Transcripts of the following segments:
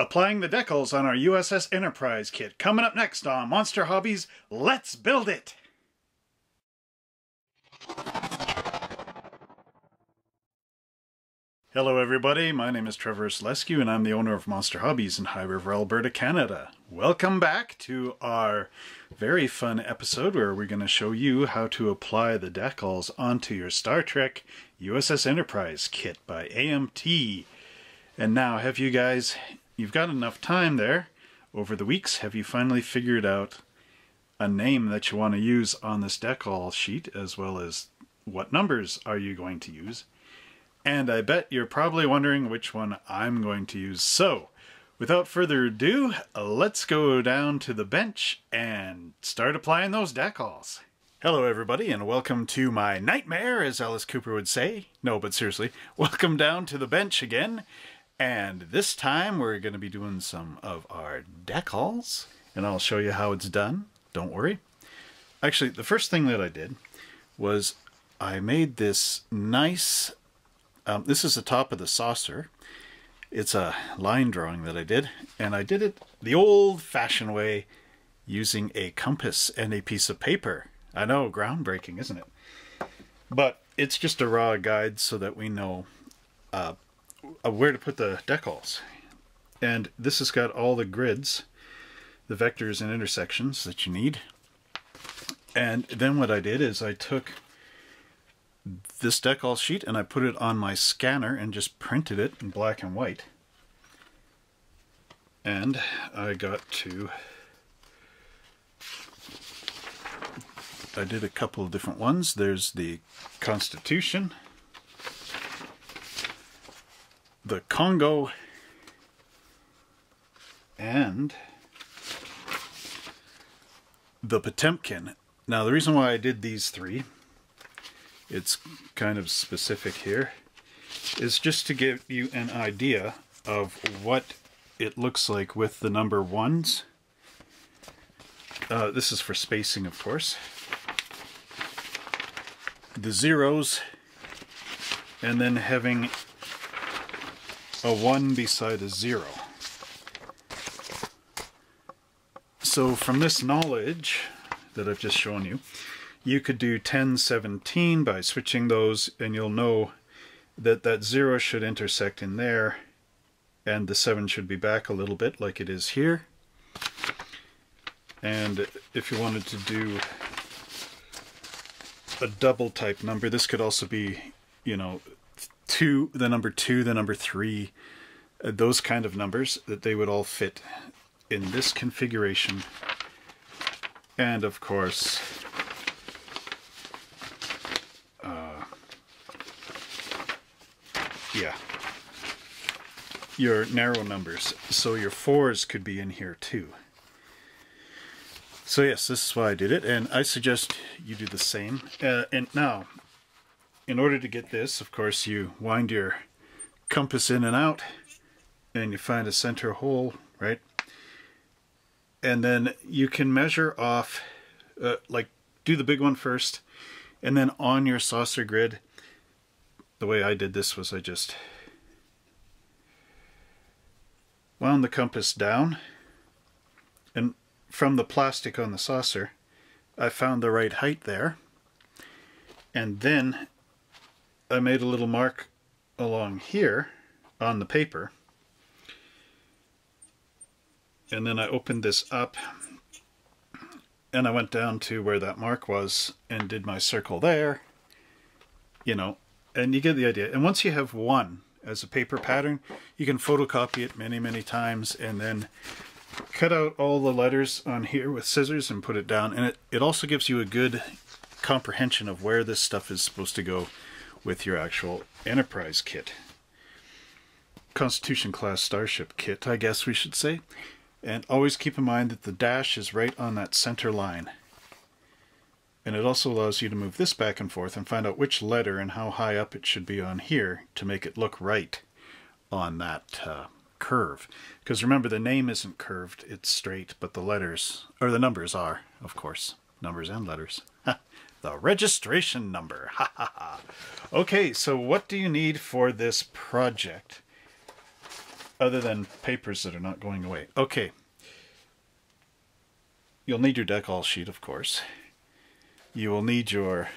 applying the decals on our USS Enterprise kit. Coming up next on Monster Hobbies, let's build it! Hello everybody, my name is Trevor Selescu and I'm the owner of Monster Hobbies in High River, Alberta, Canada. Welcome back to our very fun episode where we're going to show you how to apply the decals onto your Star Trek USS Enterprise kit by AMT. And now, have you guys, you've got enough time there over the weeks, have you finally figured out a name that you want to use on this decal sheet as well as what numbers are you going to use? And I bet you're probably wondering which one I'm going to use. So, without further ado, let's go down to the bench and start applying those decals. Hello everybody and welcome to my nightmare, as Alice Cooper would say. No, but seriously, welcome down to the bench again. And this time we're going to be doing some of our decals, and I'll show you how it's done. Don't worry. Actually, the first thing that I did was I made this nice um, this is the top of the saucer. It's a line drawing that I did, and I did it the old-fashioned way using a compass and a piece of paper. I know, groundbreaking, isn't it? But it's just a raw guide so that we know uh, Uh, where to put the decals. And this has got all the grids, the vectors and intersections that you need. And then what I did is I took this decal sheet and I put it on my scanner and just printed it in black and white. And I got to, I did a couple of different ones. There's the Constitution, the Kongo, and the Potemkin. Now the reason why I did these three it's kind of specific here, is just to give you an idea of what it looks like with the number ones. Uh, this is for spacing, of course. The zeros, and then having a 1 beside a 0. So from this knowledge that I've just shown you, you could do 1017 by switching those and you'll know that that 0 should intersect in there and the 7 should be back a little bit like it is here. And if you wanted to do a double type number, this could also be, you know, 2, the number 2, the number 3, uh, those kind of numbers, that they would all fit in this configuration. And of course, Yeah. Your narrow numbers. So your fours could be in here too. So yes, this is why I did it, and I suggest you do the same. Uh, and now, in order to get this, of course, you wind your compass in and out, and you find a center hole, right? And then you can measure off, uh, like, do the big one first, and then on your saucer grid, the way I did this was I just wound the compass down and from the plastic on the saucer I found the right height there and then I made a little mark along here on the paper and then I opened this up and I went down to where that mark was and did my circle there you know and you get the idea. And once you have one as a paper pattern, you can photocopy it many, many times and then cut out all the letters on here with scissors and put it down. And it, it also gives you a good comprehension of where this stuff is supposed to go with your actual Enterprise kit. Constitution class starship kit, I guess we should say. And always keep in mind that the dash is right on that center line. And it also allows you to move this back and forth and find out which letter and how high up it should be on here to make it look right on that uh, curve. Because remember, the name isn't curved, it's straight, but the letters, or the numbers are, of course. Numbers and letters. The registration number. Ha ha ha. Okay, so what do you need for this project? other than papers that are not going away. Okay. You'll need your decal sheet, of course. You will need your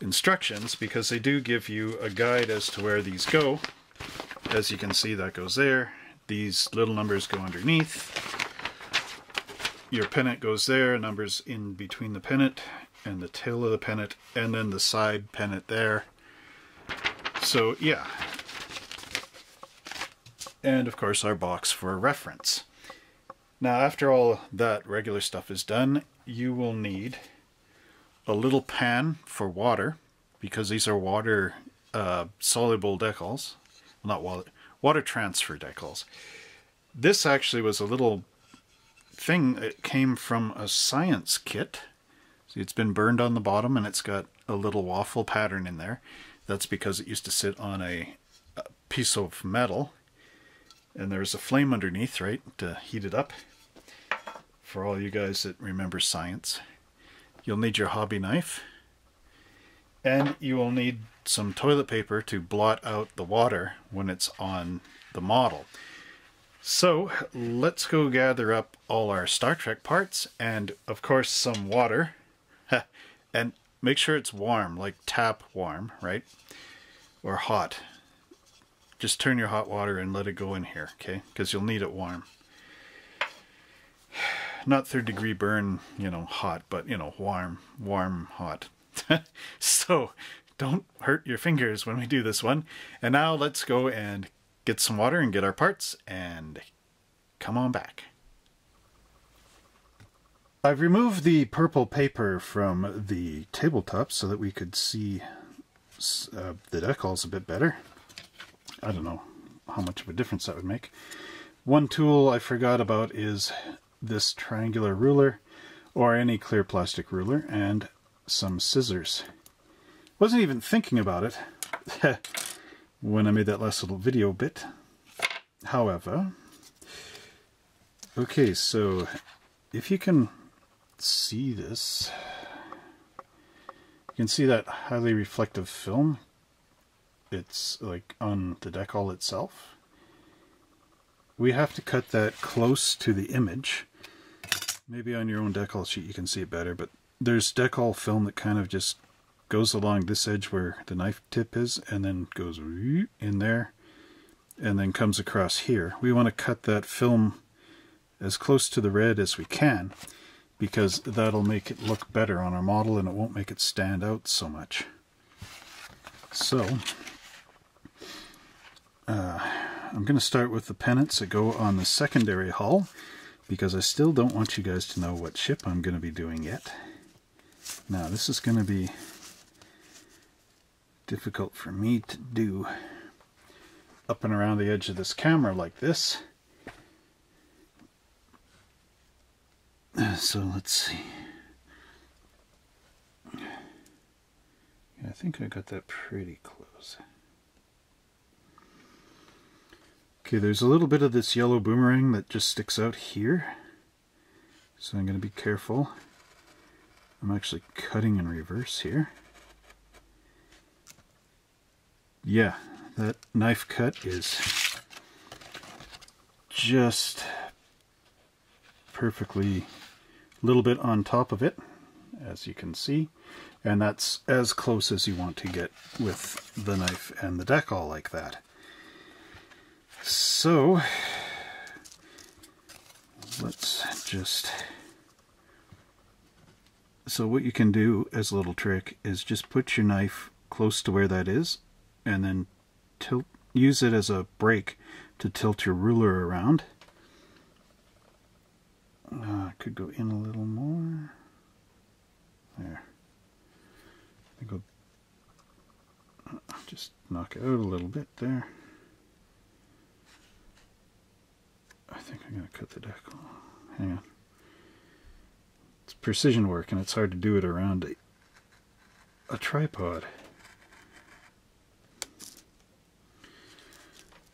instructions because they do give you a guide as to where these go. As you can see, that goes there. These little numbers go underneath. Your pennant goes there, numbers in between the pennant and the tail of the pennant, and then the side pennant there. So, yeah. And of course, our box for reference. Now, after all that regular stuff is done, you will need a little pan for water because these are water uh, soluble decals. Well, not water, water transfer decals. This actually was a little thing that came from a science kit. It's been burned on the bottom and it's got a little waffle pattern in there. That's because it used to sit on a, a piece of metal and there's a flame underneath, right, to heat it up. For all you guys that remember science. You'll need your hobby knife. And you will need some toilet paper to blot out the water when it's on the model. So let's go gather up all our Star Trek parts and of course some water. And make sure it's warm, like tap warm, right? Or hot. Just turn your hot water and let it go in here, okay? Because you'll need it warm not third degree burn, you know, hot, but, you know, warm, warm, hot. so don't hurt your fingers when we do this one. And now let's go and get some water and get our parts and come on back. I've removed the purple paper from the tabletop so that we could see uh, the decals a bit better. I don't know how much of a difference that would make. One tool I forgot about is this triangular ruler or any clear plastic ruler and some scissors. Wasn't even thinking about it when I made that last little video bit. However, okay, so if you can see this, you can see that highly reflective film. It's like on the decal itself. We have to cut that close to the image Maybe on your own decal sheet you can see it better, but there's decal film that kind of just goes along this edge where the knife tip is and then goes in there and then comes across here. We want to cut that film as close to the red as we can because that'll make it look better on our model and it won't make it stand out so much. So, uh, I'm going to start with the pennants that go on the secondary hull because I still don't want you guys to know what ship I'm going to be doing yet. Now this is going to be difficult for me to do up and around the edge of this camera like this. Uh, so let's see. Yeah, I think I got that pretty close. Okay, there's a little bit of this yellow boomerang that just sticks out here. So I'm going to be careful. I'm actually cutting in reverse here. Yeah, that knife cut is just perfectly little bit on top of it, as you can see. And that's as close as you want to get with the knife and the decal like that. So, let's just... So what you can do as a little trick is just put your knife close to where that is and then tilt use it as a brake to tilt your ruler around. Uh, could go in a little more. There. I go just knock it out a little bit there. I think I'm going to cut the deck off. Hang on. It's precision work and it's hard to do it around a, a tripod.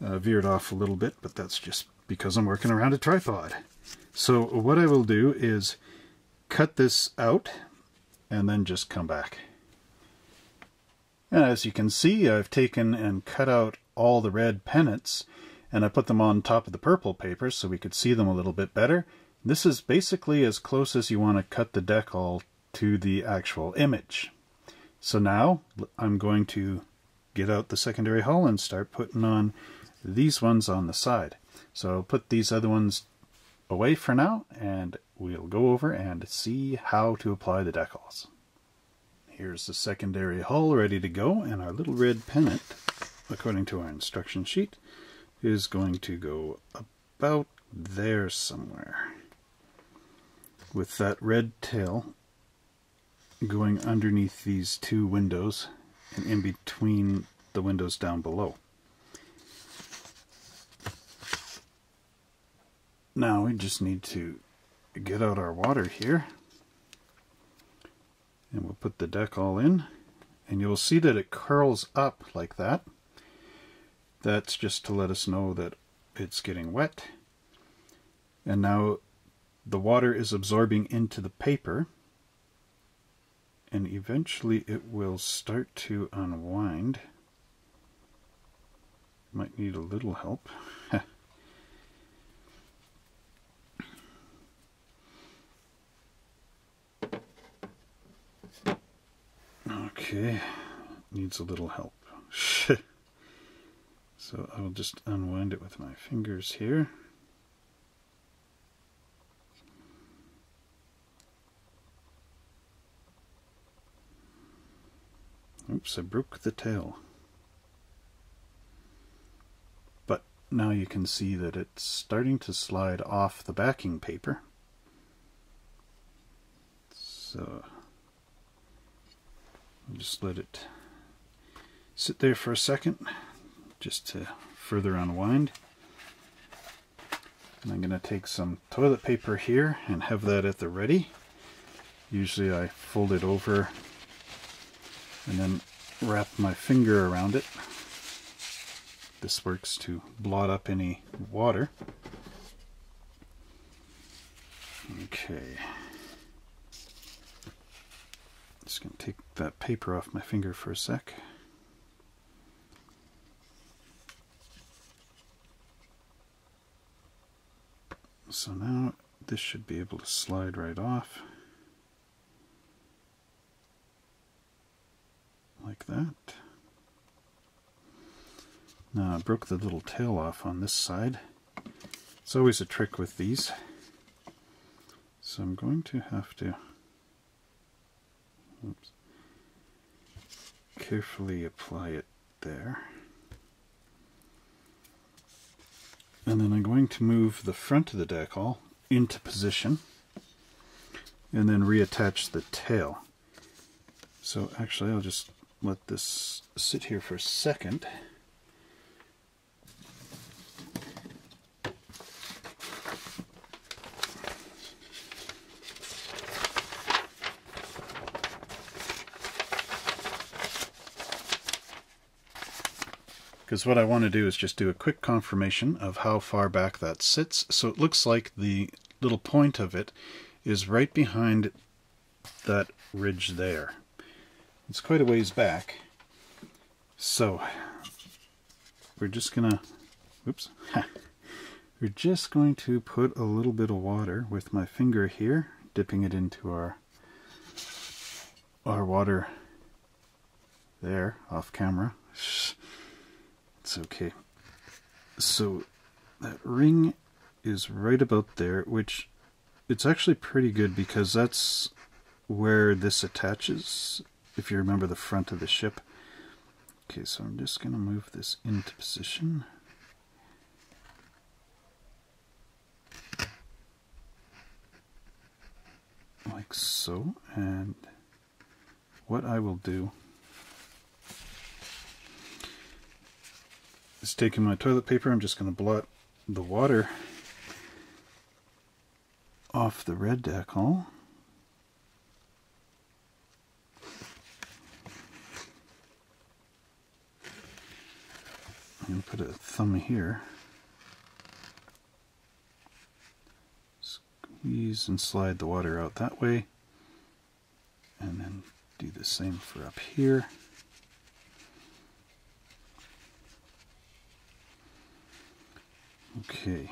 Uh, veered off a little bit, but that's just because I'm working around a tripod. So what I will do is cut this out and then just come back. And as you can see, I've taken and cut out all the red pennants and I put them on top of the purple paper so we could see them a little bit better. This is basically as close as you want to cut the decal to the actual image. So now I'm going to get out the secondary hull and start putting on these ones on the side. So I'll put these other ones away for now and we'll go over and see how to apply the decals. Here's the secondary hull ready to go and our little red pennant, according to our instruction sheet, is going to go about there somewhere with that red tail going underneath these two windows and in between the windows down below. Now we just need to get out our water here and we'll put the decal in and you'll see that it curls up like that. That's just to let us know that it's getting wet. And now the water is absorbing into the paper and eventually it will start to unwind. Might need a little help. Okay, needs a little help. so I'll just unwind it with my fingers here. Oops, I broke the tail. But now you can see that it's starting to slide off the backing paper. So just let it sit there for a second just to further unwind. And I'm going to take some toilet paper here and have that at the ready. Usually I fold it over and then wrap my finger around it. This works to blot up any water. Okay. Just going to take that paper off my finger for a sec. So now this should be able to slide right off. like that. Now I broke the little tail off on this side. It's always a trick with these. So I'm going to have to oops, carefully apply it there. And then I'm going to move the front of the decal into position and then reattach the tail. So actually I'll just let this sit here for a second. Because what I want to do is just do a quick confirmation of how far back that sits. So it looks like the little point of it is right behind that ridge there. It's quite a ways back. So we're just gonna, oops, we're just going to put a little bit of water with my finger here, dipping it into our our water there off camera. It's okay. So that ring is right about there, which it's actually pretty good because that's where this attaches if you remember the front of the ship. Okay, so I'm just going to move this into position. Like so, and what I will do is taking my toilet paper, I'm just going to blot the water off the red decal. and put a thumb here. Squeeze and slide the water out that way. And then do the same for up here. Okay.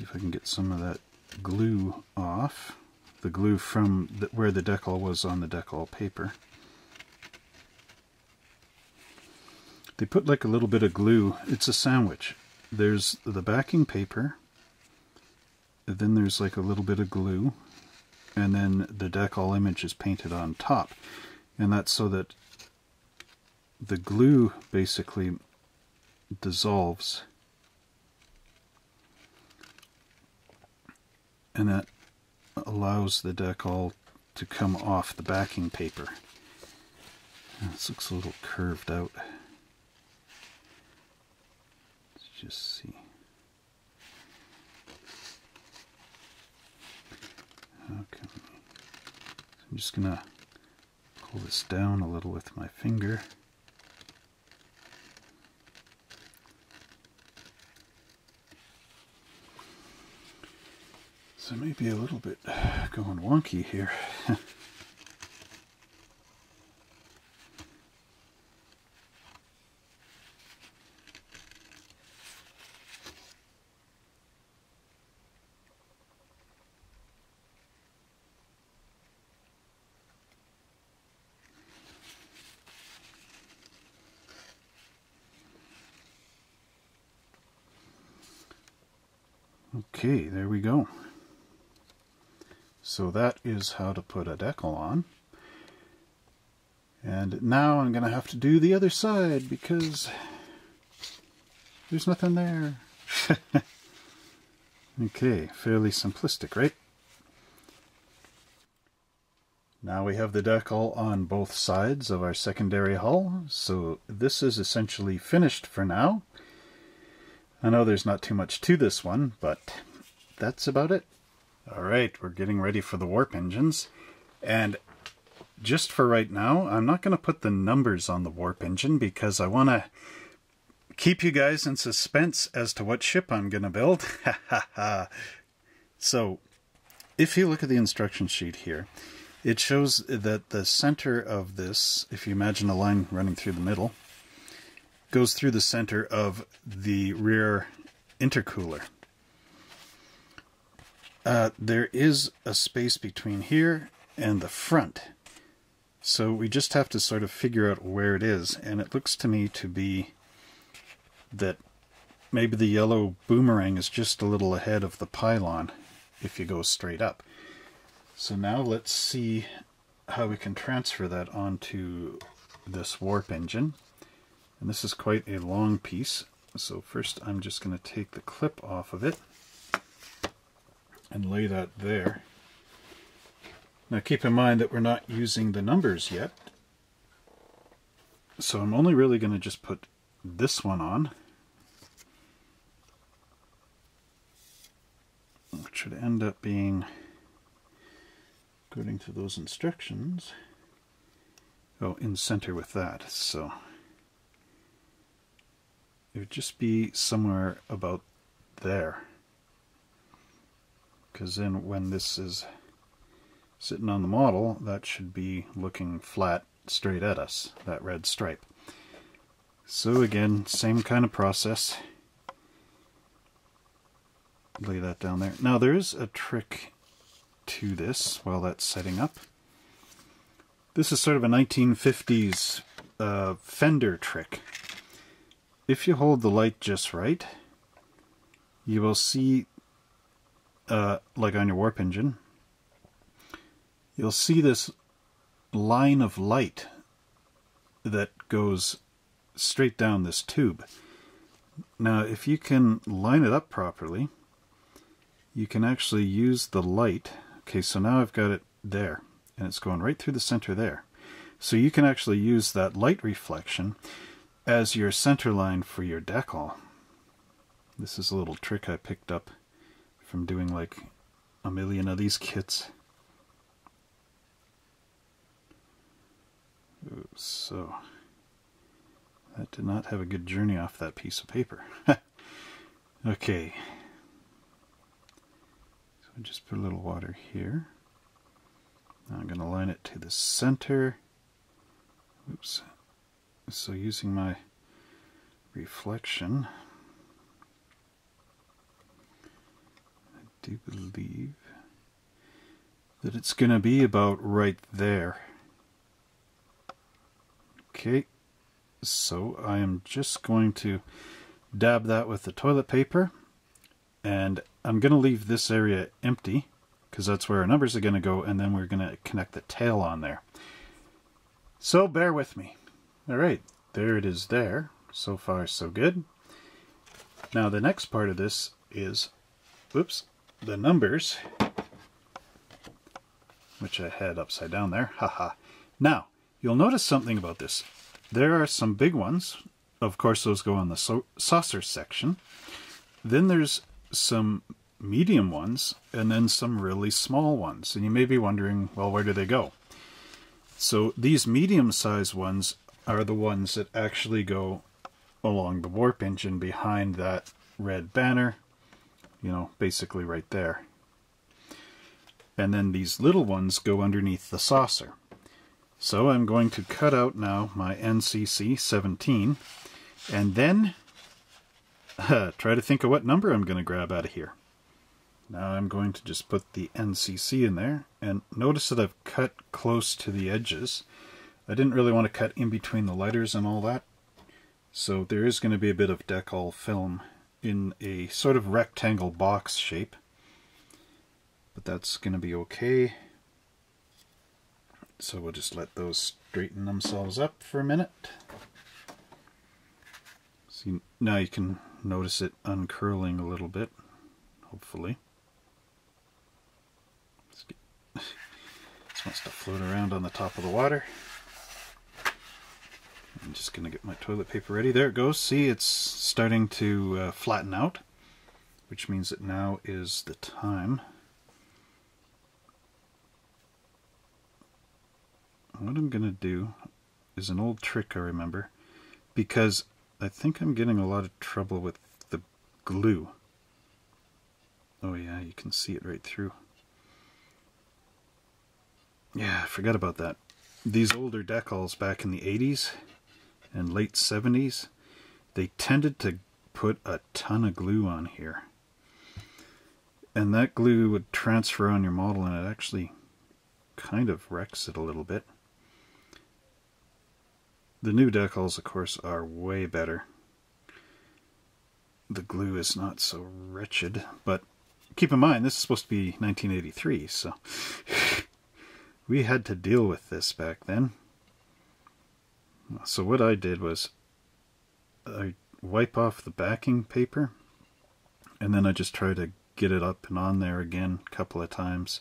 see if I can get some of that glue off. The glue from the, where the decal was on the decal paper. They put like a little bit of glue. It's a sandwich. There's the backing paper. Then there's like a little bit of glue. And then the decal image is painted on top. And that's so that the glue basically dissolves and that allows the decal to come off the backing paper. This looks a little curved out. Let's just see. Okay. I'm just gonna pull this down a little with my finger. So maybe a little bit going wonky here. Okay, there we go. So that is how to put a decal on. And now I'm going to have to do the other side because there's nothing there. okay, fairly simplistic, right? Now we have the decal on both sides of our secondary hull, so this is essentially finished for now. I know there's not too much to this one, but that's about it. Alright, we're getting ready for the warp engines. And just for right now, I'm not going to put the numbers on the warp engine because I want to keep you guys in suspense as to what ship I'm going to build. so, if you look at the instruction sheet here, it shows that the center of this, if you imagine a line running through the middle, goes through the center of the rear intercooler. Uh, there is a space between here and the front. So we just have to sort of figure out where it is. And it looks to me to be that maybe the yellow boomerang is just a little ahead of the pylon if you go straight up. So now let's see how we can transfer that onto this warp engine. And this is quite a long piece. So first I'm just going to take the clip off of it and lay that there. Now keep in mind that we're not using the numbers yet. So I'm only really going to just put this one on. Which should end up being, according to those instructions, oh, in center with that. So it would just be somewhere about there because then when this is sitting on the model that should be looking flat straight at us that red stripe. So again same kind of process. Lay that down there. Now there is a trick to this while that's setting up. This is sort of a 1950s uh, fender trick. If you hold the light just right you will see uh, like on your warp engine, you'll see this line of light that goes straight down this tube. Now, if you can line it up properly, you can actually use the light. Okay, so now I've got it there, and it's going right through the center there. So you can actually use that light reflection as your center line for your decal. This is a little trick I picked up from doing like a million of these kits. So, that did not have a good journey off that piece of paper. okay. So I just put a little water here. Now I'm going to line it to the center. Oops. So using my reflection, do believe that it's going to be about right there. Okay, so I am just going to dab that with the toilet paper and I'm going to leave this area empty because that's where our numbers are going to go and then we're going to connect the tail on there. So bear with me. Alright, there it is there. So far so good. Now the next part of this is, whoops, the numbers, which I had upside down there, haha. Now, you'll notice something about this. There are some big ones, of course those go on the so saucer section. Then there's some medium ones and then some really small ones. And you may be wondering, well, where do they go? So these medium-sized ones are the ones that actually go along the warp engine behind that red banner, you know, basically right there. And then these little ones go underneath the saucer. So I'm going to cut out now my NCC 17 and then uh, try to think of what number I'm going to grab out of here. Now I'm going to just put the NCC in there and notice that I've cut close to the edges. I didn't really want to cut in between the lighters and all that. So there is going to be a bit of decal film in a sort of rectangle box shape. But that's going to be okay. So we'll just let those straighten themselves up for a minute. See, now you can notice it uncurling a little bit, hopefully. This wants to float around on the top of the water. I'm just going to get my toilet paper ready. There it goes. See, it's starting to uh, flatten out, which means that now is the time. What I'm going to do is an old trick I remember, because I think I'm getting a lot of trouble with the glue. Oh yeah, you can see it right through. Yeah, I forgot about that. These older decals back in the 80s and late 70s, they tended to put a ton of glue on here. And that glue would transfer on your model and it actually kind of wrecks it a little bit. The new decals, of course, are way better. The glue is not so wretched, but keep in mind, this is supposed to be 1983, so we had to deal with this back then. So what I did was I wipe off the backing paper and then I just try to get it up and on there again a couple of times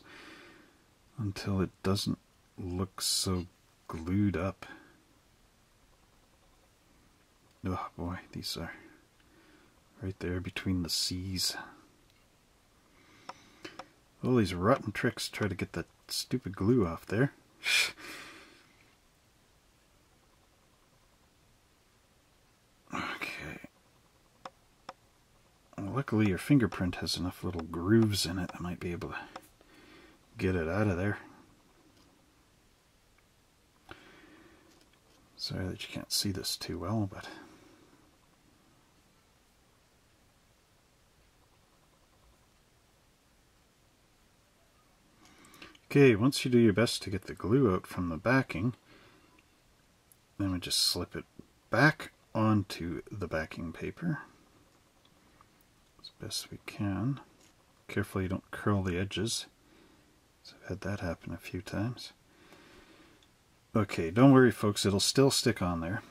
until it doesn't look so glued up. Oh boy, these are right there between the C's. All these rotten tricks try to get that stupid glue off there. okay. Well, luckily your fingerprint has enough little grooves in it I might be able to get it out of there. Sorry that you can't see this too well, but Okay, once you do your best to get the glue out from the backing, then we just slip it back onto the backing paper as best we can. Carefully you don't curl the edges. So I've had that happen a few times. Okay, don't worry folks, it'll still stick on there.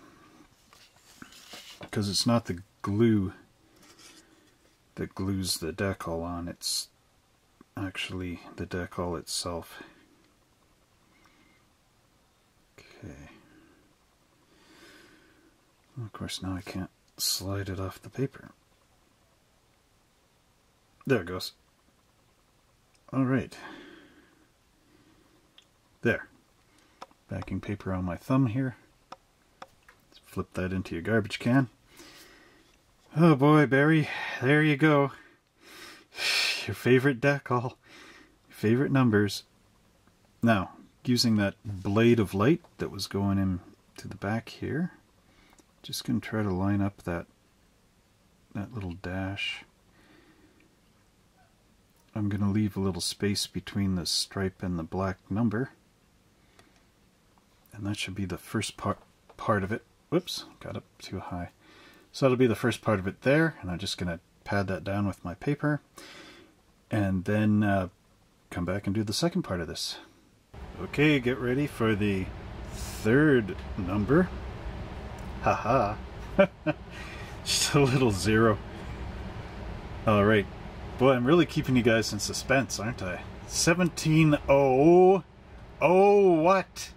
Because it's not the glue that glues the decal on, it's actually the decal itself. Okay. Of course, now I can't slide it off the paper. There it goes. Alright. There. Backing paper on my thumb here. Let's flip that into your garbage can. Oh boy, Barry, there you go. your favorite deck, all favorite numbers. Now, using that blade of light that was going into the back here, just going to try to line up that that little dash. I'm going to leave a little space between the stripe and the black number. And that should be the first part part of it. Whoops, got up too high. So that'll be the first part of it there, and I'm just going to pad that down with my paper, and then uh, come back and do the second part of this. Okay, get ready for the third number. Haha. just a little zero. Alright. Boy, I'm really keeping you guys in suspense, aren't I? 17 oh. Oh, what?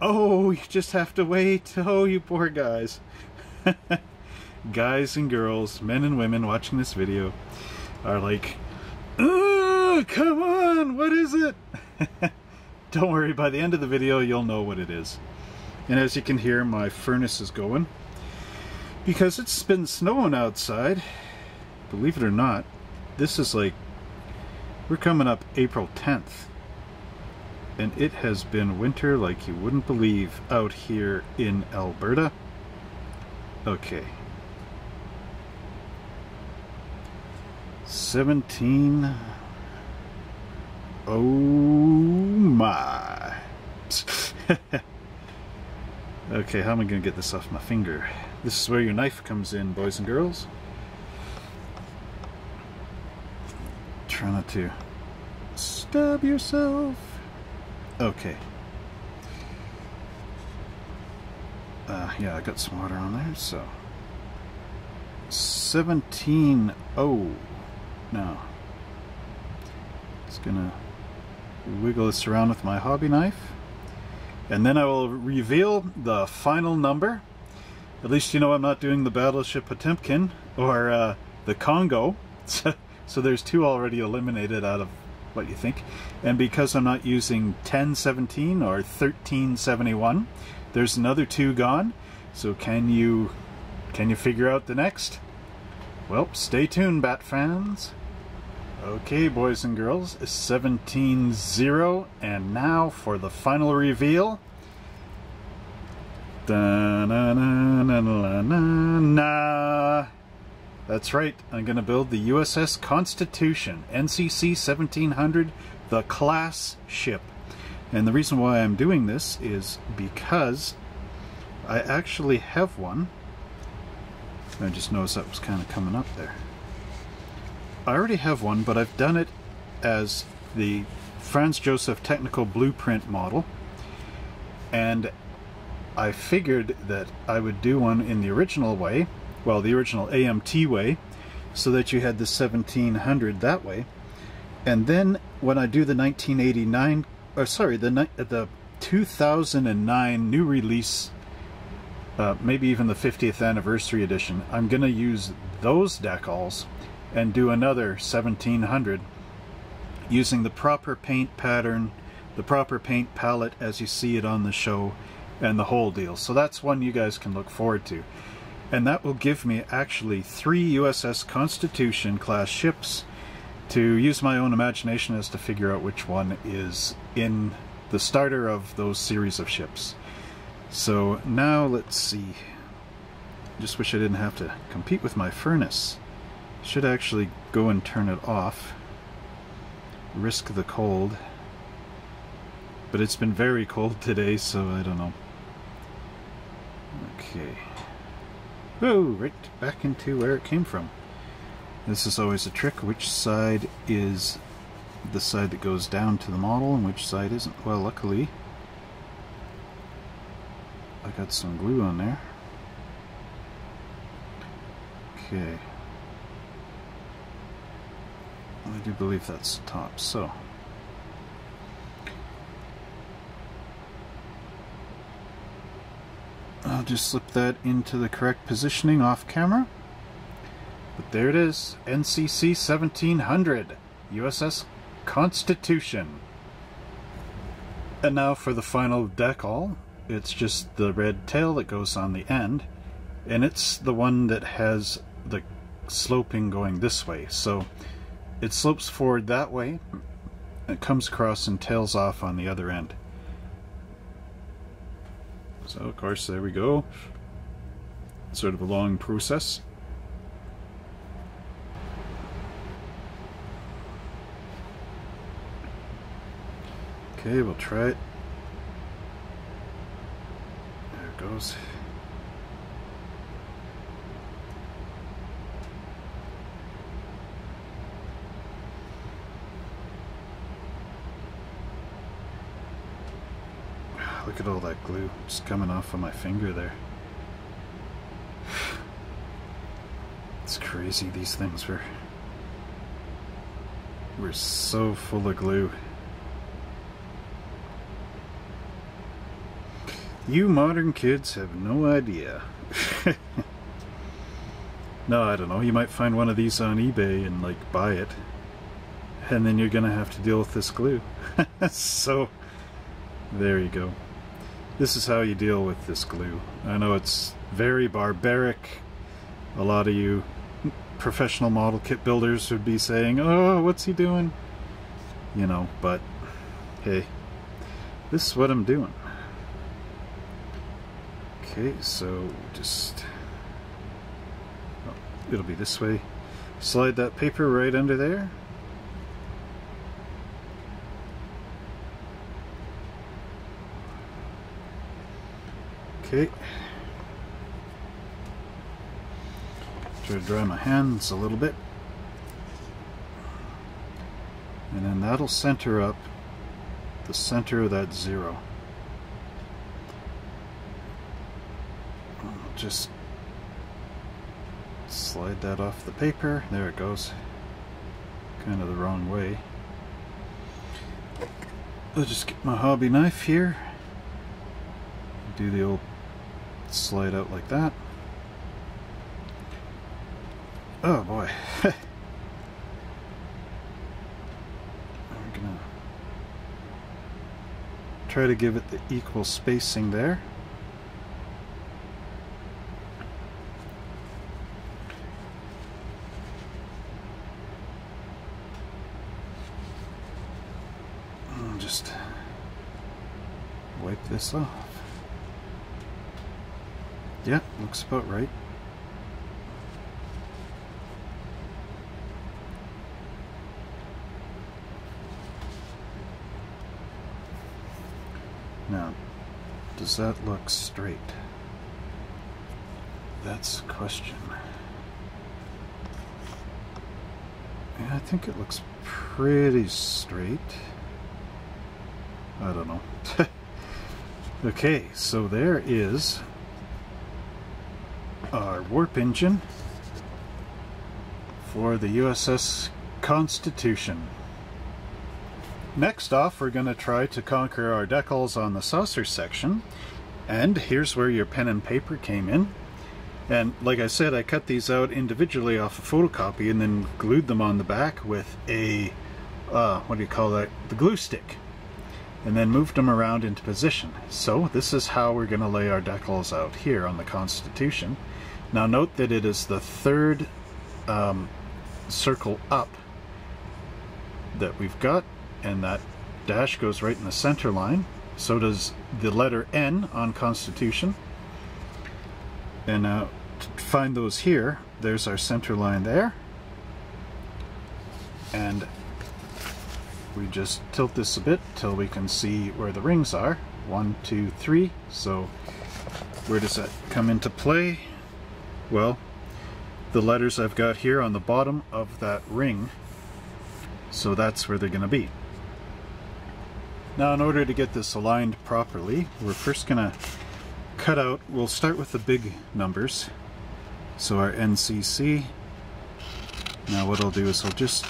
Oh, you just have to wait. Oh, you poor guys. guys and girls, men and women watching this video are like, oh, come on, what is it? Don't worry, by the end of the video, you'll know what it is. And as you can hear, my furnace is going. Because it's been snowing outside, believe it or not, this is like, we're coming up April 10th. And it has been winter like you wouldn't believe out here in Alberta. Okay, 17. Oh my. okay, how am I going to get this off my finger? This is where your knife comes in, boys and girls. Try not to stab yourself. Okay. Uh, yeah, I got some water on there, so. 17 oh now just gonna wiggle this around with my hobby knife and then I will reveal the final number at least you know I'm not doing the battleship Potemkin or uh, the Kongo so there's two already eliminated out of what you think and because I'm not using 1017 or 1371 there's another two gone so can you can you figure out the next? Well, stay tuned, Bat fans. Okay, boys and girls, 17-0, and now for the final reveal. -na -na -na That's right, I'm going to build the USS Constitution, NCC 1700, the class ship. And the reason why I'm doing this is because I actually have one I just noticed that was kind of coming up there. I already have one, but I've done it as the Franz Joseph Technical Blueprint model. And I figured that I would do one in the original way, well, the original AMT way, so that you had the 1700 that way. And then when I do the 1989, or sorry, the, the 2009 new release uh, maybe even the 50th anniversary edition, I'm going to use those decals and do another 1700 using the proper paint pattern, the proper paint palette as you see it on the show, and the whole deal. So that's one you guys can look forward to. And that will give me actually three USS Constitution class ships to use my own imagination as to figure out which one is in the starter of those series of ships. So now let's see. Just wish I didn't have to compete with my furnace. Should actually go and turn it off. Risk the cold. But it's been very cold today, so I don't know. Okay. Oh, right back into where it came from. This is always a trick. Which side is the side that goes down to the model and which side isn't? Well, luckily, I got some glue on there. Okay. I do believe that's top, so. I'll just slip that into the correct positioning off camera. But there it is, NCC 1700, USS Constitution. And now for the final decal. It's just the red tail that goes on the end, and it's the one that has the sloping going this way. So it slopes forward that way. It comes across and tails off on the other end. So of course there we go. Sort of a long process. Okay, we'll try it. There it goes. Look at all that glue just coming off of my finger there. It's crazy these things were were so full of glue. You modern kids have no idea. no, I don't know. You might find one of these on eBay and like buy it. And then you're gonna have to deal with this glue. so, there you go. This is how you deal with this glue. I know it's very barbaric. A lot of you professional model kit builders would be saying, oh, what's he doing? You know, but hey, this is what I'm doing. Okay, so just, oh, it'll be this way. Slide that paper right under there. Okay. Try to dry my hands a little bit. And then that'll center up the center of that zero. I'll just slide that off the paper. There it goes. Kind of the wrong way. I'll just get my hobby knife here. Do the old slide out like that. Oh boy. Gonna try to give it the equal spacing there. just wipe this off. Yeah, looks about right. Now, does that look straight? That's a question. Yeah, I think it looks pretty straight. I don't know. okay, so there is warp engine for the USS Constitution. Next off, we're going to try to conquer our decals on the saucer section. And here's where your pen and paper came in. And like I said, I cut these out individually off a photocopy and then glued them on the back with a, uh, what do you call that, the glue stick and then moved them around into position. So this is how we're going to lay our decals out here on the Constitution. Now note that it is the third um, circle up that we've got and that dash goes right in the center line. So does the letter N on Constitution. And now to find those here, there's our center line there. And we just tilt this a bit till we can see where the rings are. One, two, three. So where does that come into play? Well, the letters I've got here on the bottom of that ring. So that's where they're going to be. Now in order to get this aligned properly, we're first going to cut out, we'll start with the big numbers. So our NCC. Now what I'll do is I'll just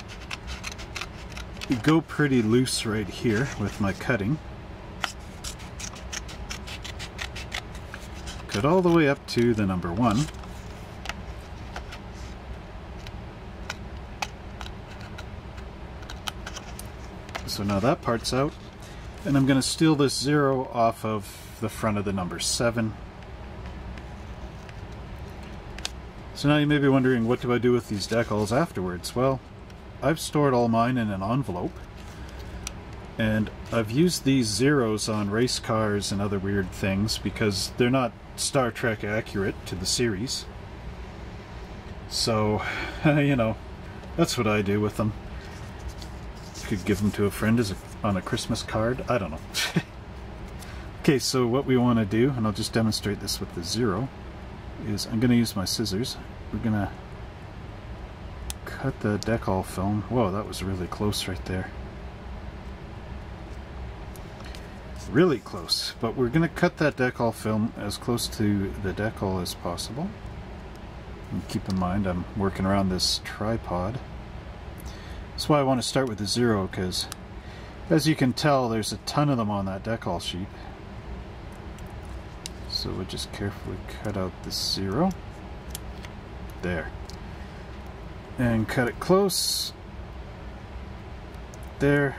go pretty loose right here with my cutting. Cut all the way up to the number one. So now that part's out. And I'm going to steal this zero off of the front of the number seven. So now you may be wondering, what do I do with these decals afterwards? Well, I've stored all mine in an envelope. And I've used these zeros on race cars and other weird things because they're not Star Trek accurate to the series. So, you know, that's what I do with them. Could give them to a friend as a, on a Christmas card. I don't know. okay, so what we want to do, and I'll just demonstrate this with the zero, is I'm going to use my scissors. We're going to cut the decal film. Whoa, that was really close right there. really close, but we're going to cut that decal film as close to the decal as possible. And keep in mind I'm working around this tripod. That's why I want to start with the zero, because as you can tell there's a ton of them on that decal sheet. So we'll just carefully cut out the zero. There. And cut it close. There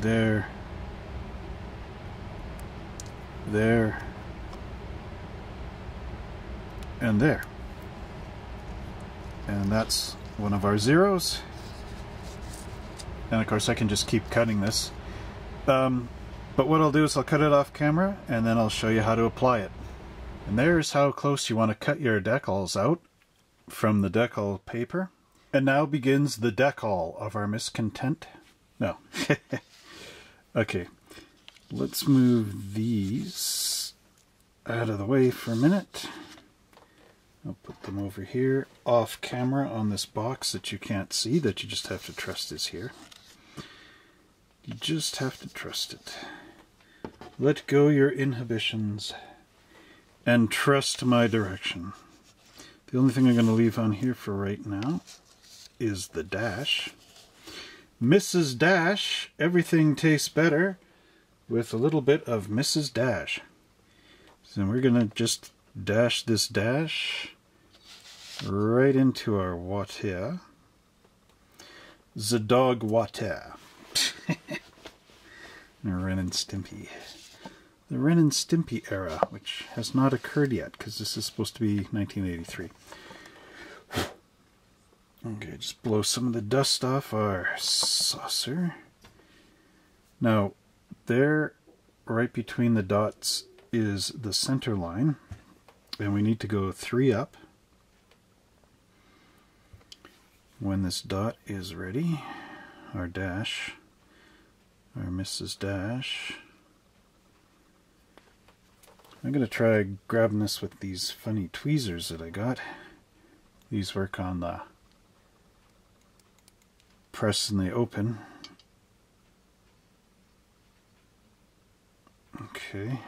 there, there, and there. And that's one of our zeros. And of course I can just keep cutting this. Um, but what I'll do is I'll cut it off camera and then I'll show you how to apply it. And there's how close you want to cut your decals out from the decal paper. And now begins the decal of our miscontent. No. Okay, let's move these out of the way for a minute. Them over here off camera on this box that you can't see, that you just have to trust is here. You just have to trust it. Let go your inhibitions and trust my direction. The only thing I'm going to leave on here for right now is the dash. Mrs. Dash, everything tastes better with a little bit of Mrs. Dash. So we're going to just dash this dash right into our water. The dog water. Ren and Stimpy. The Ren and Stimpy era, which has not occurred yet because this is supposed to be 1983. Okay, just blow some of the dust off our saucer. Now, there, right between the dots, is the center line. And we need to go three up. When this dot is ready, our dash, our Mrs. Dash. I'm going to try grabbing this with these funny tweezers that I got. These work on the press and they open. Okay.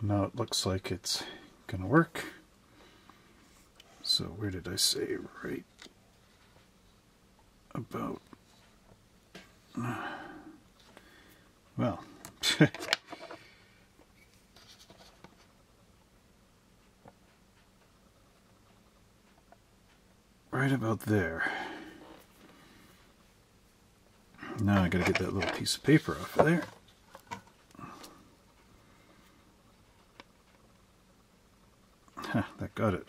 Now it looks like it's going to work. So where did I say right about? Well right about there. Now I gotta get that little piece of paper off of there that got it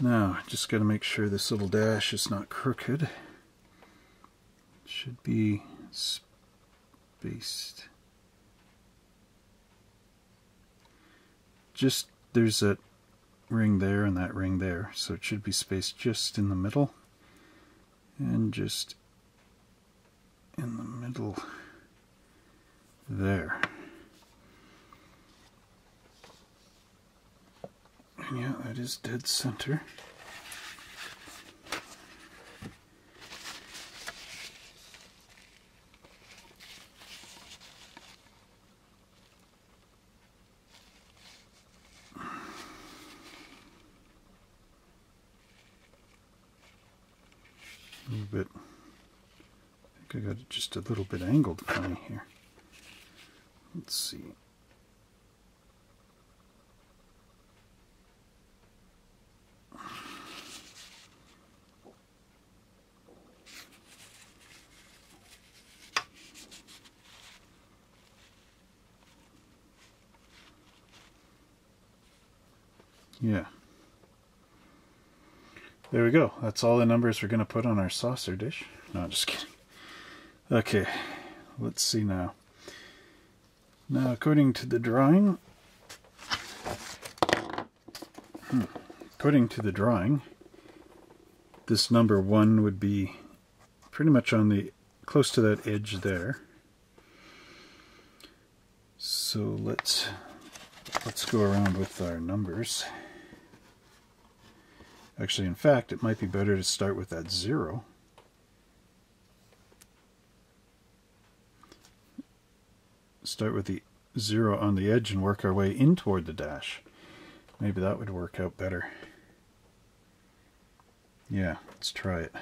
now, just got to make sure this little dash is not crooked. Should be spaced. Just, there's that ring there and that ring there, so it should be spaced just in the middle. And just in the middle there. Yeah, that is dead center. A little bit, I think I got it just a little bit angled funny here. Let's see. Yeah. There we go. That's all the numbers we're going to put on our saucer dish. No, just kidding. Okay, let's see now. Now, according to the drawing, hmm, according to the drawing, this number one would be pretty much on the close to that edge there. So let's let's go around with our numbers. Actually, in fact, it might be better to start with that zero. Start with the zero on the edge and work our way in toward the dash. Maybe that would work out better. Yeah, let's try it.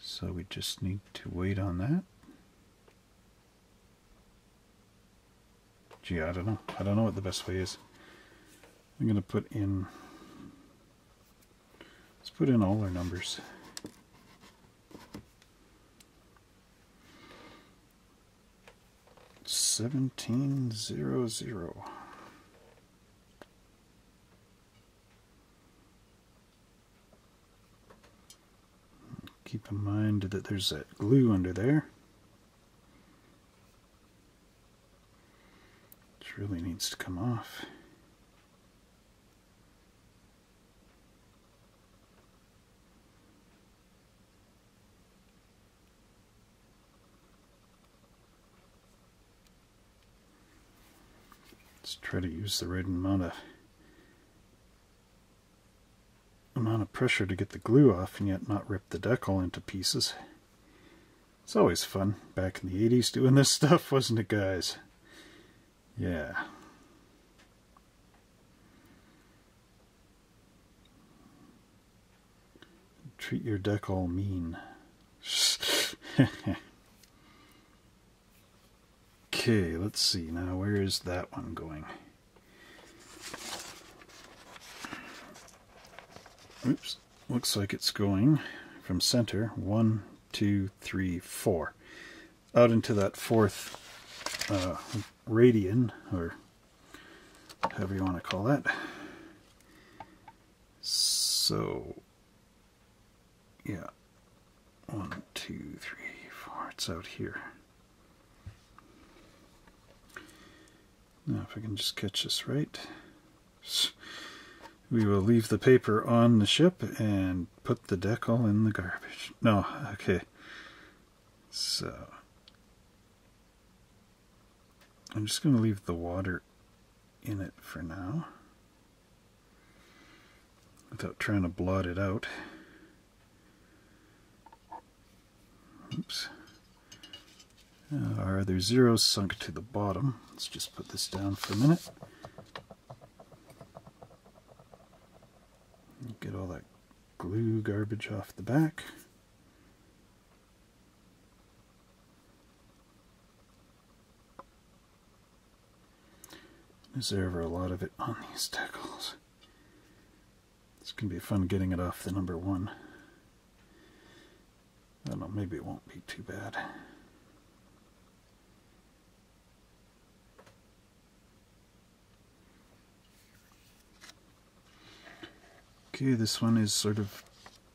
So we just need to wait on that. Gee, I don't know. I don't know what the best way is. I'm going to put in, let's put in all our numbers. Seventeen zero zero. Keep in mind that there's that glue under there. Which really needs to come off. Try to use the right amount of amount of pressure to get the glue off and yet not rip the decal into pieces. It's always fun back in the 80s doing this stuff, wasn't it guys? Yeah. Treat your decal mean. Okay, let's see. Now, where is that one going? Oops. Looks like it's going from center. One, two, three, four. Out into that fourth uh, radian, or however you want to call that. So, yeah. One, two, three, four. It's out here. Now if I can just catch this right. We will leave the paper on the ship and put the decal in the garbage. No, okay. So I'm just going to leave the water in it for now without trying to blot it out. Oops. Uh, our other zeros sunk to the bottom. Let's just put this down for a minute. Get all that glue garbage off the back. Is there ever a lot of it on these decals? It's going to be fun getting it off the number one. I don't know, maybe it won't be too bad. Okay, this one is sort of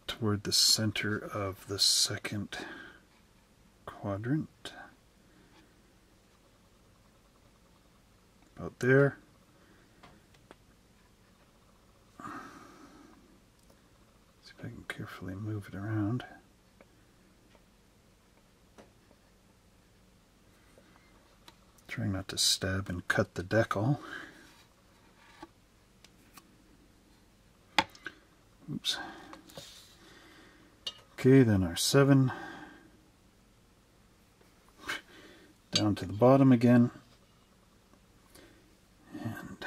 toward the center of the second quadrant. About there. See if I can carefully move it around. Trying not to stab and cut the decal. Oops. Okay, then our 7. Down to the bottom again. And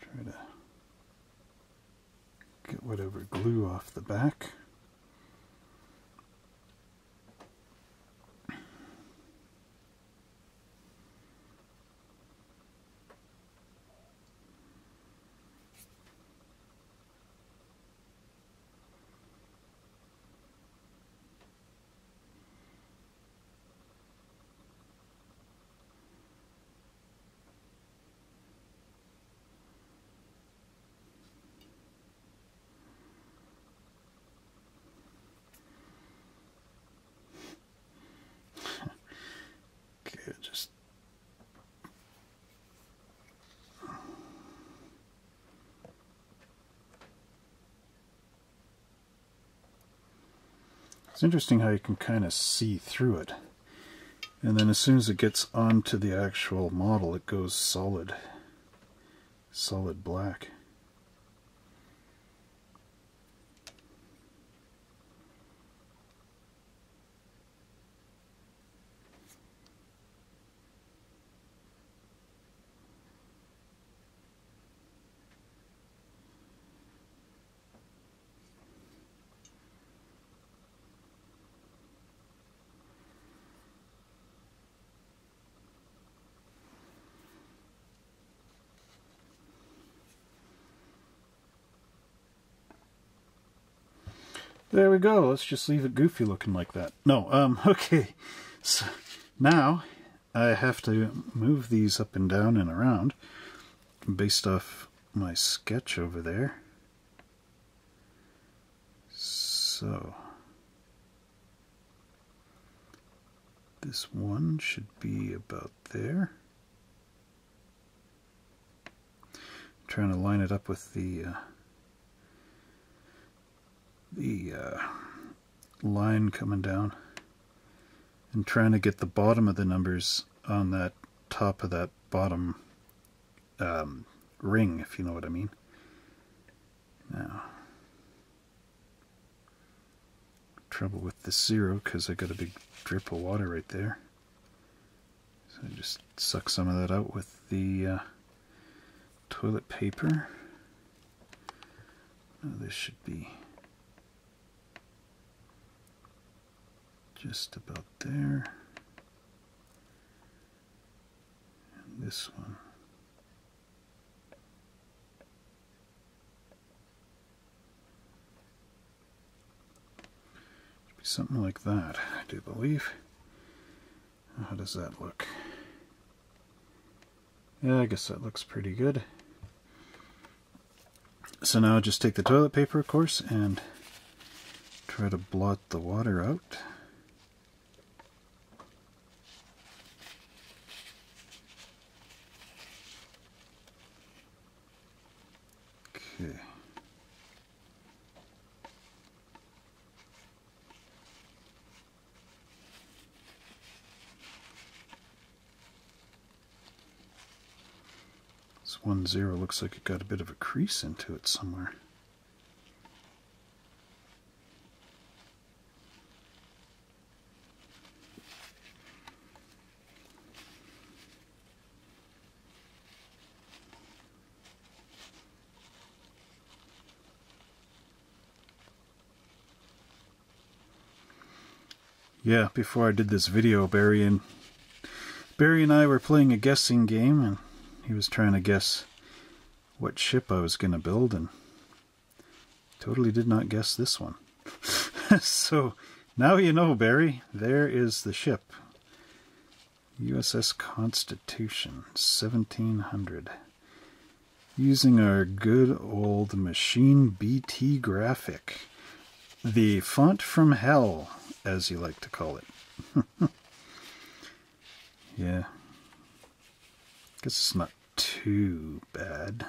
try to get whatever glue off the back. It's interesting how you can kind of see through it. And then as soon as it gets onto the actual model, it goes solid, solid black. There we go. Let's just leave it goofy looking like that. No, um, okay. So now I have to move these up and down and around based off my sketch over there. So this one should be about there. I'm trying to line it up with the uh, the uh, line coming down and trying to get the bottom of the numbers on that top of that bottom um, ring, if you know what I mean. Now, trouble with the zero because I got a big drip of water right there. So I just suck some of that out with the uh, toilet paper. Now this should be just about there. And this one. Should be something like that, I do believe. How does that look? Yeah, I guess that looks pretty good. So now just take the toilet paper, of course, and try to blot the water out. One zero looks like it got a bit of a crease into it somewhere. Yeah, before I did this video, Barry and Barry and I were playing a guessing game, and he was trying to guess what ship I was going to build, and totally did not guess this one. so now you know, Barry. There is the ship. USS Constitution, 1700. Using our good old machine BT graphic. The font from hell as you like to call it. yeah. Guess it's not too bad.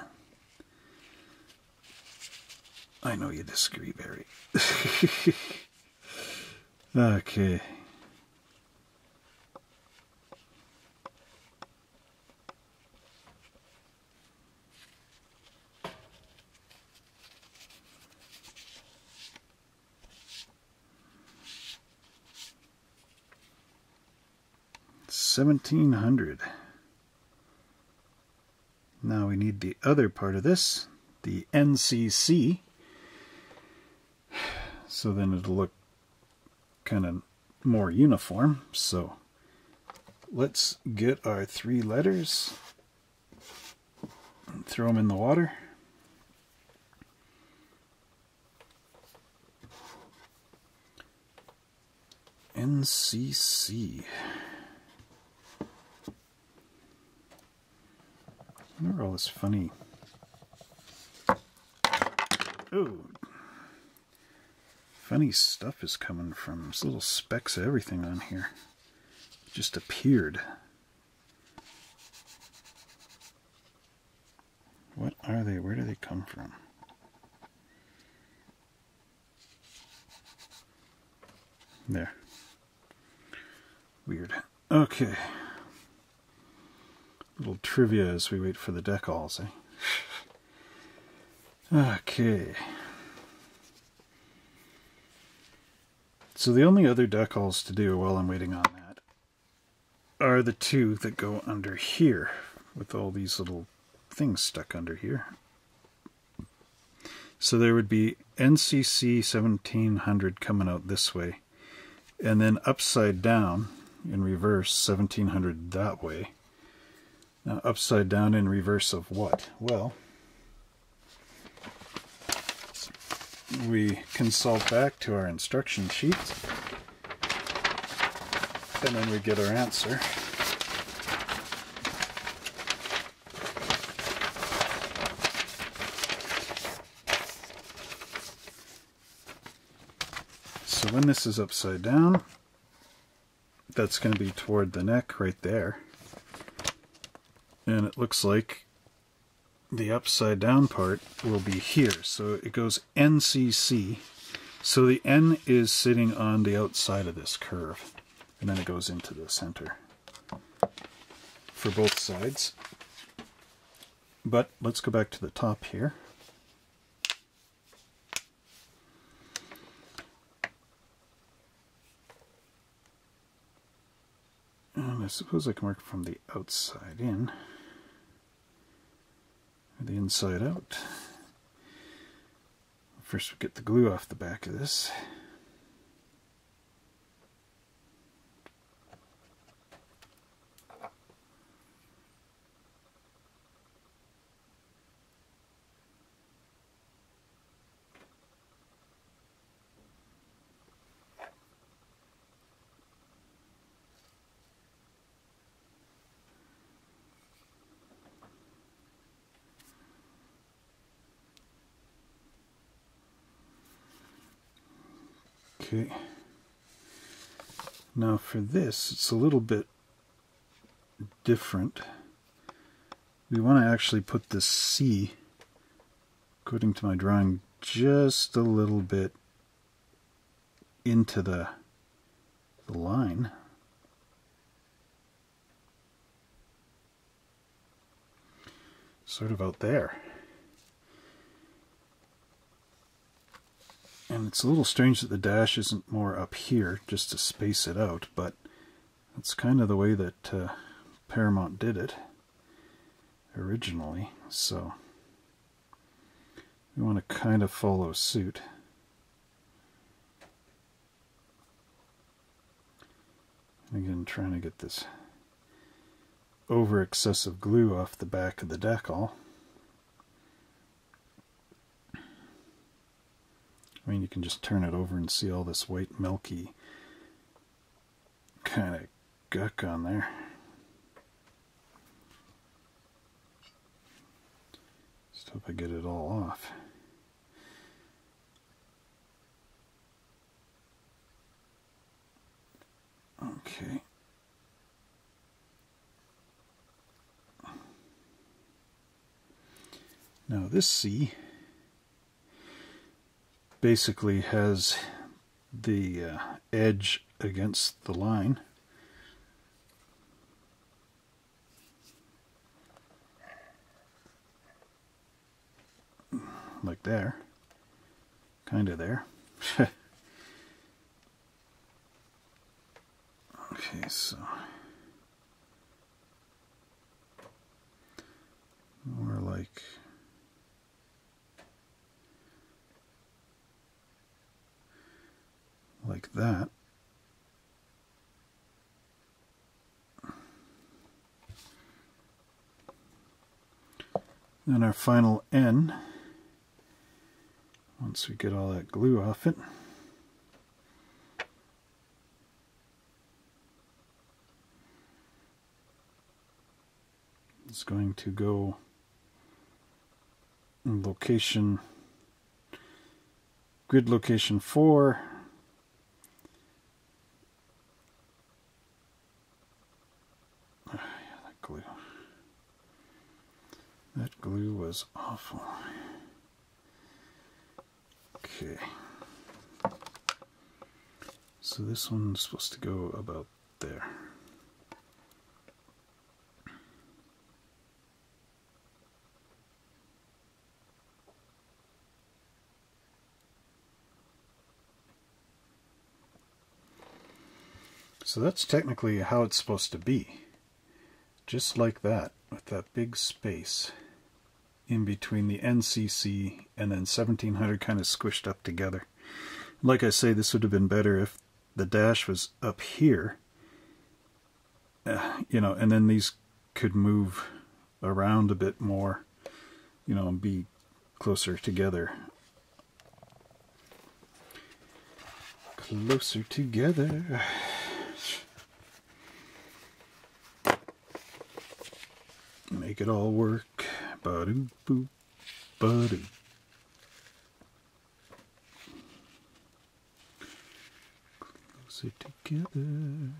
I know you disagree, Barry. okay. 1700. Now we need the other part of this, the NCC. So then it'll look kind of more uniform. So let's get our three letters and throw them in the water. NCC. Where all this funny... Ooh. Funny stuff is coming from. There's little specks of everything on here. just appeared. What are they? Where do they come from? There. Weird. Okay. Little trivia as we wait for the decals, eh? Okay. So the only other decals to do while I'm waiting on that are the two that go under here with all these little things stuck under here. So there would be NCC 1700 coming out this way and then upside down in reverse 1700 that way. Now upside down in reverse of what? Well, we consult back to our instruction sheets and then we get our answer. So when this is upside down, that's going to be toward the neck right there. And it looks like the upside down part will be here. So it goes NCC. So the N is sitting on the outside of this curve. And then it goes into the center for both sides. But let's go back to the top here. And I suppose I can work from the outside in the inside out. First we get the glue off the back of this. Okay. Now for this, it's a little bit different. We want to actually put this C, according to my drawing, just a little bit into the, the line. Sort of out there. And it's a little strange that the dash isn't more up here, just to space it out, but that's kind of the way that uh, Paramount did it originally, so we want to kind of follow suit. Again, trying to get this over excessive glue off the back of the decal. I mean, you can just turn it over and see all this white, milky kind of guck on there. Just hope I get it all off. Okay. Now this C basically has the uh, edge against the line. Like there. Kind of there. okay, so... More like... like that. Then our final N, once we get all that glue off it, is going to go in location, grid location 4, glue. That glue was awful. Okay. So this one's supposed to go about there. So that's technically how it's supposed to be. Just like that, with that big space in between the NCC and then 1700 kind of squished up together. Like I say, this would have been better if the dash was up here, uh, you know, and then these could move around a bit more, you know, and be closer together. Closer together. Make it all work. Ba-doo boop. Closer together.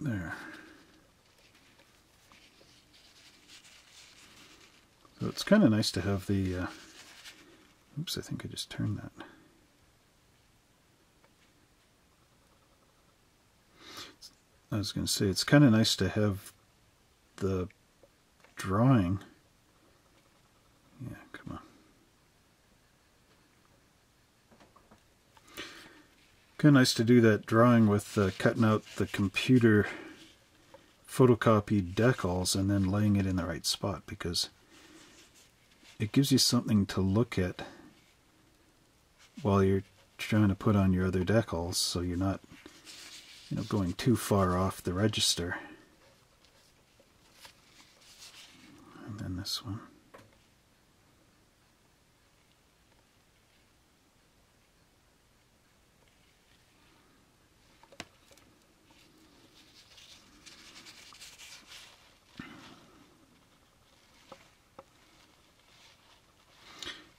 There. So it's kind of nice to have the, uh, oops, I think I just turned that. Was going to say, it's kind of nice to have the drawing. Yeah, come on. Kind of nice to do that drawing with uh, cutting out the computer photocopied decals and then laying it in the right spot because it gives you something to look at while you're trying to put on your other decals so you're not you know, going too far off the register. And then this one.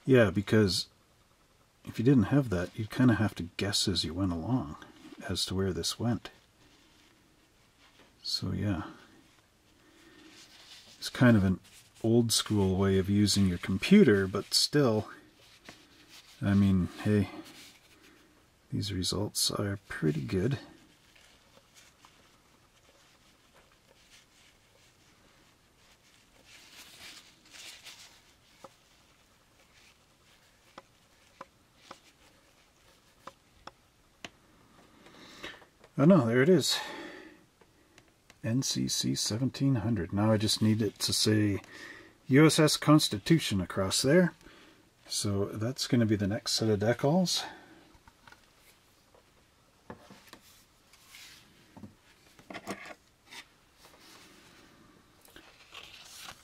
Yeah, because if you didn't have that, you'd kind of have to guess as you went along as to where this went. So yeah, it's kind of an old school way of using your computer, but still, I mean, hey, these results are pretty good. Oh no, there it is. NCC 1700. Now I just need it to say USS Constitution across there. So that's going to be the next set of decals.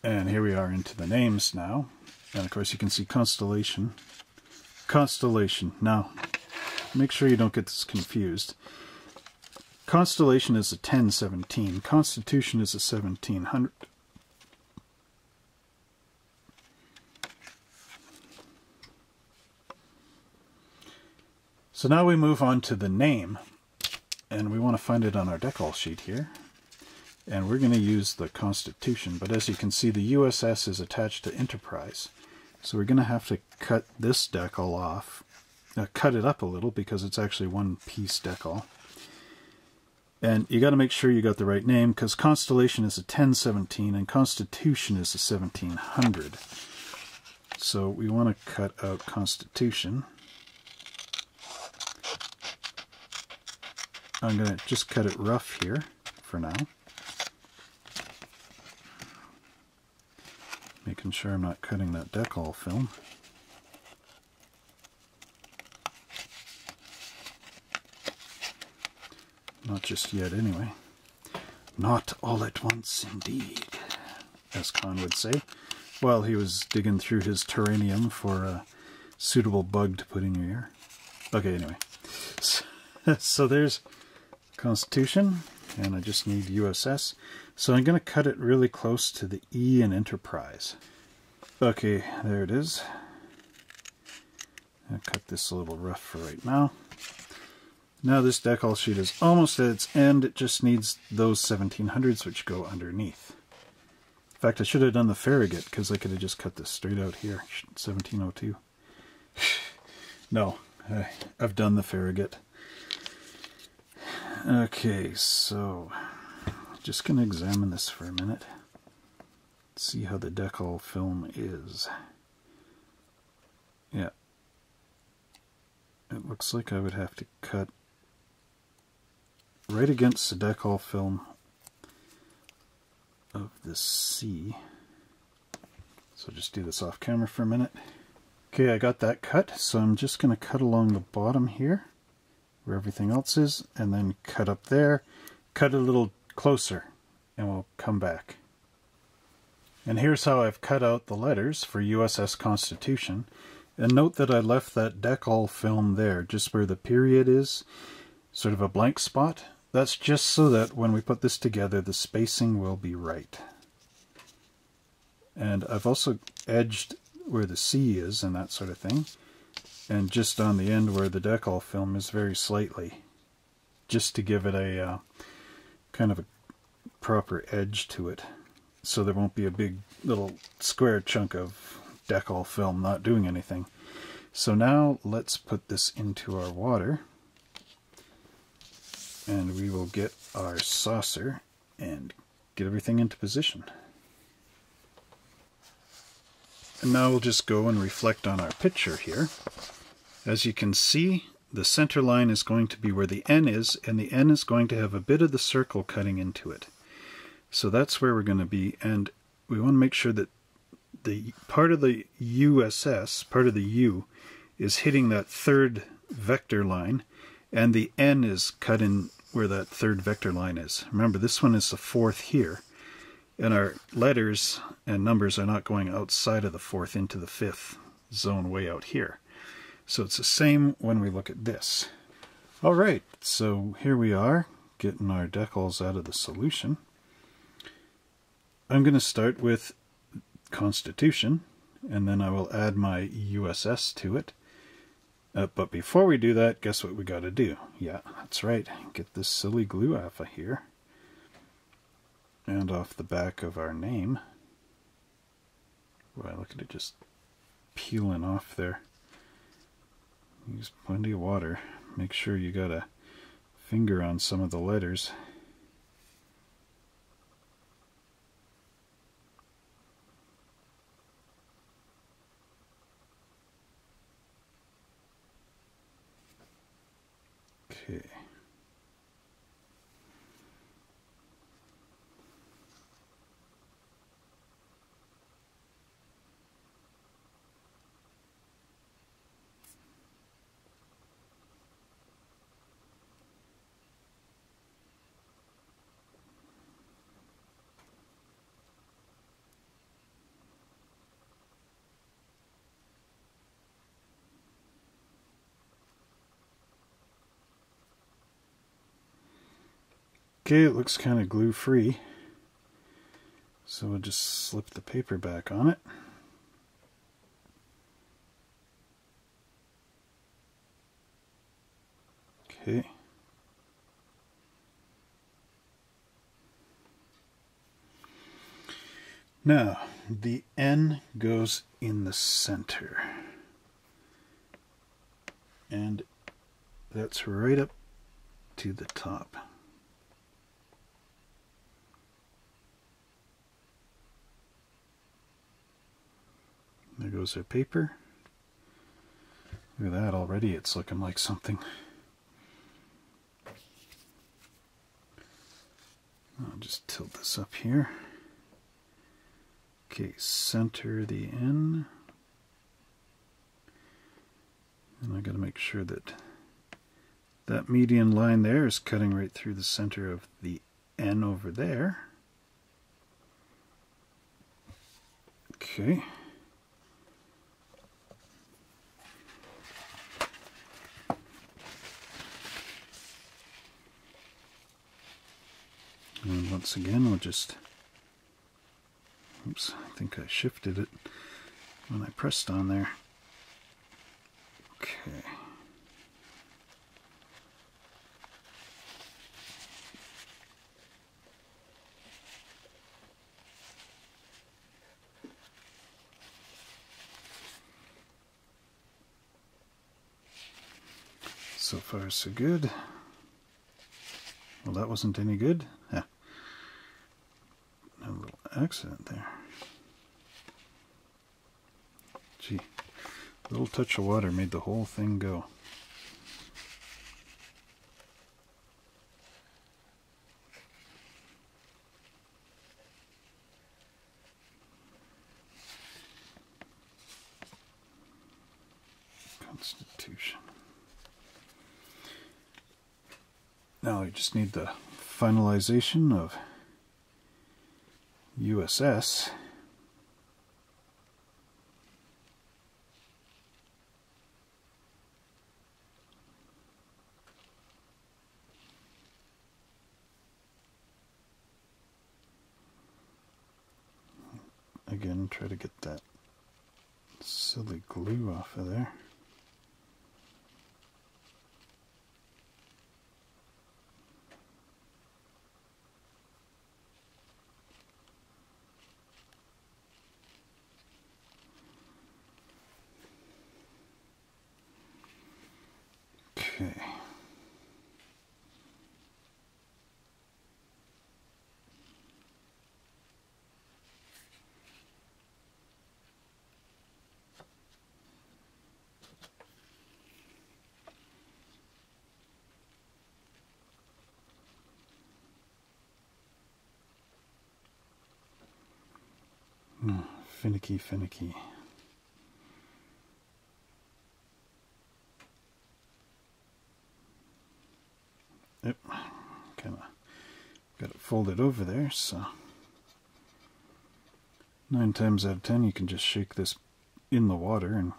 And here we are into the names now. And of course you can see Constellation. Constellation. Now, make sure you don't get this confused. Constellation is a 1017. Constitution is a 1700. So now we move on to the name, and we want to find it on our decal sheet here. And we're going to use the Constitution, but as you can see, the USS is attached to Enterprise. So we're going to have to cut this decal off, uh, cut it up a little because it's actually one piece decal. And you got to make sure you got the right name because Constellation is a 1017 and Constitution is a 1700. So we want to cut out Constitution. I'm going to just cut it rough here for now. Making sure I'm not cutting that decal film. Not just yet, anyway. Not all at once, indeed, as Khan would say, while he was digging through his terranium for a suitable bug to put in your ear. Okay, anyway. So, so there's Constitution, and I just need USS. So I'm going to cut it really close to the E in Enterprise. Okay, there it is. I'll cut this a little rough for right now. Now this decal sheet is almost at its end. It just needs those 1700s which go underneath. In fact, I should have done the Farragut because I could have just cut this straight out here. 1702. no, I've done the Farragut. Okay, so just going to examine this for a minute. See how the decal film is. Yeah. It looks like I would have to cut right against the decal film of the C. So just do this off camera for a minute. Okay, I got that cut, so I'm just going to cut along the bottom here, where everything else is, and then cut up there, cut a little closer, and we'll come back. And here's how I've cut out the letters for USS Constitution. And note that I left that decal film there, just where the period is, sort of a blank spot. That's just so that when we put this together, the spacing will be right. And I've also edged where the C is and that sort of thing. And just on the end where the decal film is very slightly. Just to give it a uh, kind of a proper edge to it. So there won't be a big little square chunk of decal film not doing anything. So now let's put this into our water and we will get our saucer and get everything into position. And now we'll just go and reflect on our picture here. As you can see, the center line is going to be where the N is, and the N is going to have a bit of the circle cutting into it. So that's where we're going to be, and we want to make sure that the part of the USS, part of the U, is hitting that third vector line, and the N is cut in where that third vector line is. Remember, this one is the fourth here, and our letters and numbers are not going outside of the fourth into the fifth zone way out here. So it's the same when we look at this. All right, so here we are, getting our decals out of the solution. I'm going to start with Constitution, and then I will add my USS to it. Uh, but before we do that, guess what we got to do? Yeah, that's right. Get this silly glue off of here. And off the back of our name. Boy, look at it just peeling off there. Use plenty of water. Make sure you got a finger on some of the letters. Okay. Okay, it looks kind of glue free. So we'll just slip the paper back on it. Okay. Now, the N goes in the center. And that's right up to the top. There goes our paper. Look at that already, it's looking like something. I'll just tilt this up here. Okay, center the N. And I got to make sure that that median line there is cutting right through the center of the N over there. Okay. And once again, I'll just, oops, I think I shifted it when I pressed on there. Okay. So far, so good. Well, that wasn't any good. Yeah. Accident there. Gee, little touch of water made the whole thing go. Constitution. Now I just need the finalization of USS. Again, try to get that silly glue off of there. Okay. Hmm, finicky, finicky. Yep, kind of got it folded over there, so nine times out of ten you can just shake this in the water and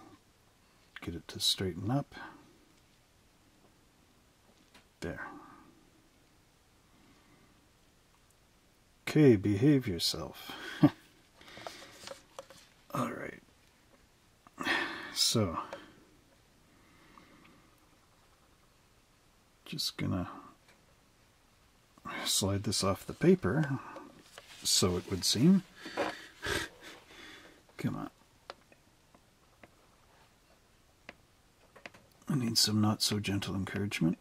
get it to straighten up. There. Okay, behave yourself. Alright. So, just gonna slide this off the paper, so it would seem. Come on. I need some not so gentle encouragement.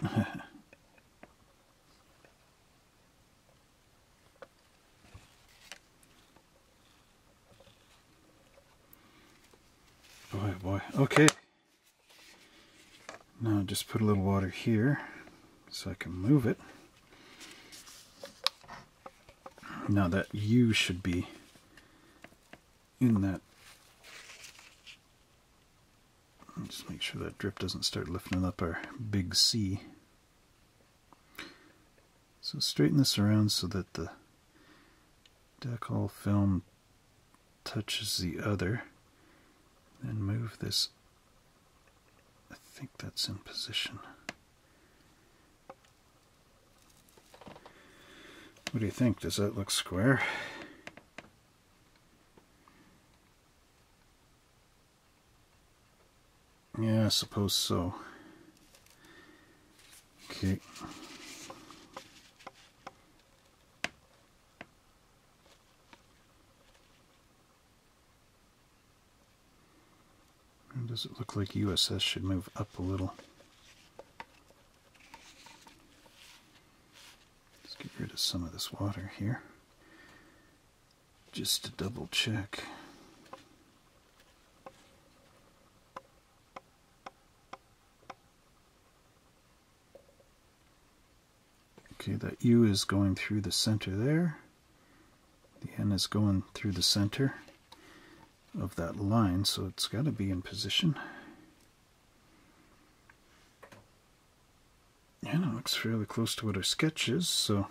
boy, boy. Okay. Now just put a little water here so I can move it. Now that U should be in that. Just make sure that drip doesn't start lifting up our big C. So straighten this around so that the decal film touches the other. Then move this. I think that's in position. What do you think? Does that look square? Yeah, I suppose so. Okay. And does it look like USS should move up a little? Let's get rid of some of this water here. Just to double check. Okay, that U is going through the center there. The N is going through the center of that line, so it's got to be in position. And it looks fairly close to what our sketch is, so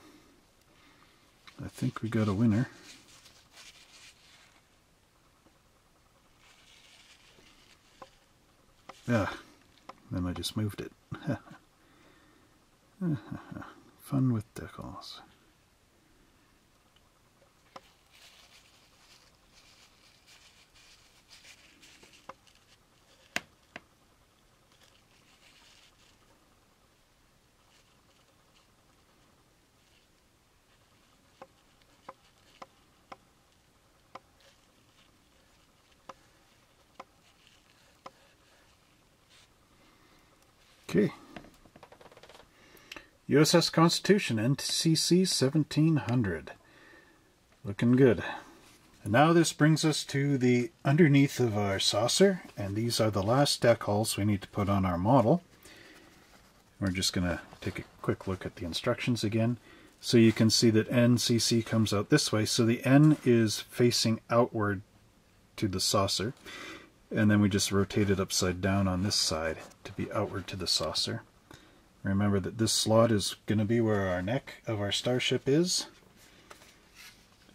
I think we got a winner. Ah, then I just moved it. Fun with decals. USS Constitution, NCC 1700. Looking good. And now this brings us to the underneath of our saucer, and these are the last decals we need to put on our model. We're just going to take a quick look at the instructions again. So you can see that NCC comes out this way, so the N is facing outward to the saucer, and then we just rotate it upside down on this side to be outward to the saucer. Remember that this slot is going to be where our neck of our starship is.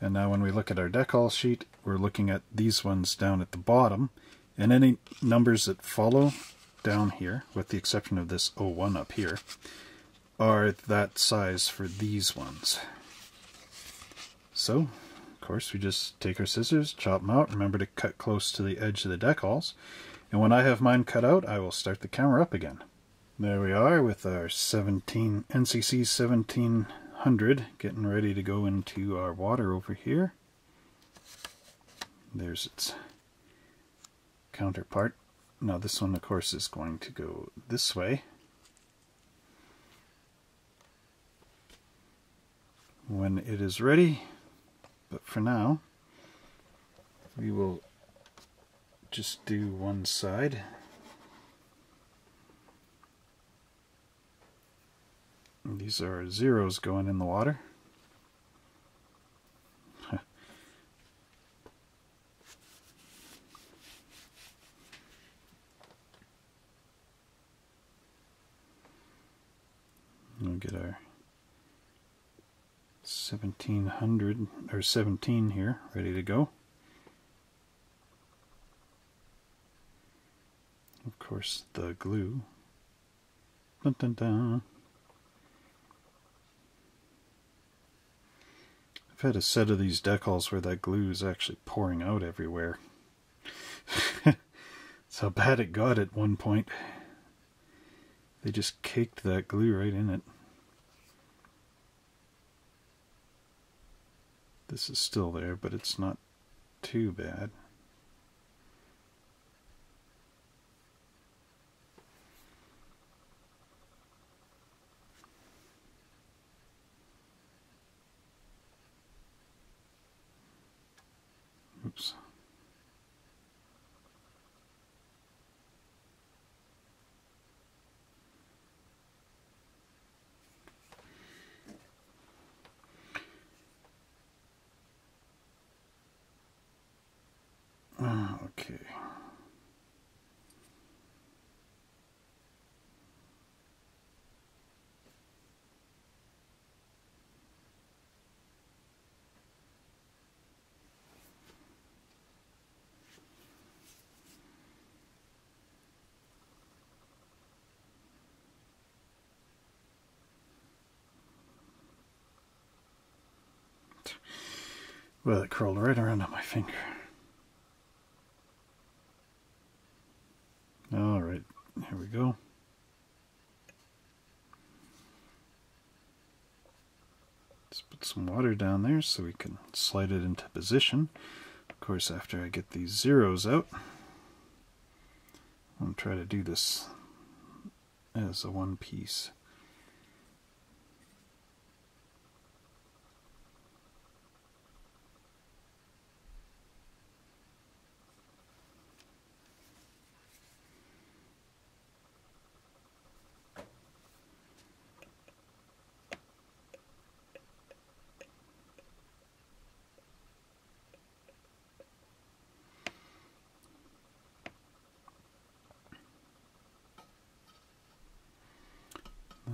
And now when we look at our decal sheet, we're looking at these ones down at the bottom. And any numbers that follow down here, with the exception of this 01 up here, are that size for these ones. So, of course, we just take our scissors, chop them out. Remember to cut close to the edge of the decals. And when I have mine cut out, I will start the camera up again. There we are with our 17 NCC 1700 getting ready to go into our water over here. There's its counterpart. Now this one of course is going to go this way. When it is ready, but for now we will just do one side. These are zeros going in the water. we'll get our 1700 or 17 here ready to go. Of course, the glue. Dun, dun, dun. I've had a set of these decals where that glue is actually pouring out everywhere. That's how bad it got at one point. They just caked that glue right in it. This is still there, but it's not too bad. Oops. Ah, okay. Well, it curled right around on my finger. All right, here we go. Let's put some water down there so we can slide it into position. Of course, after I get these zeros out, I'm going to try to do this as a one piece.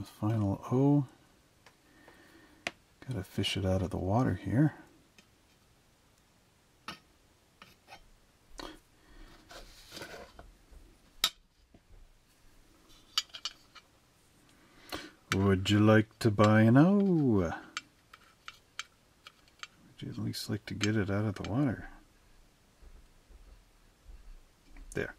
the final O. Gotta fish it out of the water here. Would you like to buy an O? Would you at least like to get it out of the water? There.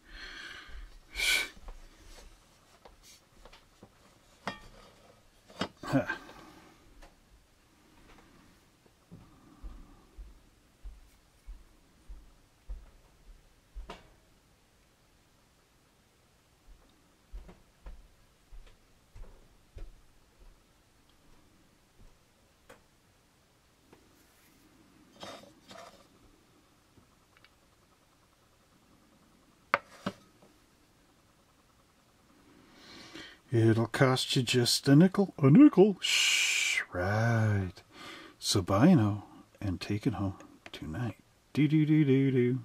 Huh. It'll cost you just a nickel. A nickel? Shh, right. So buy no and take it home tonight. Do do do do do.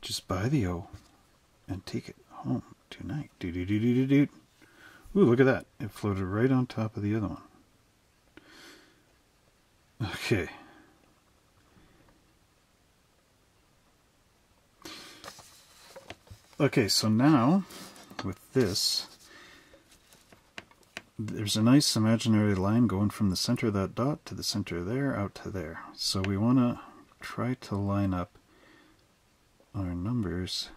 Just buy the O and take it home tonight. Do do do do do do. Ooh, look at that. It floated right on top of the other one. Okay. Okay, so now with this, there's a nice imaginary line going from the center of that dot to the center there, out to there. So we want to try to line up our numbers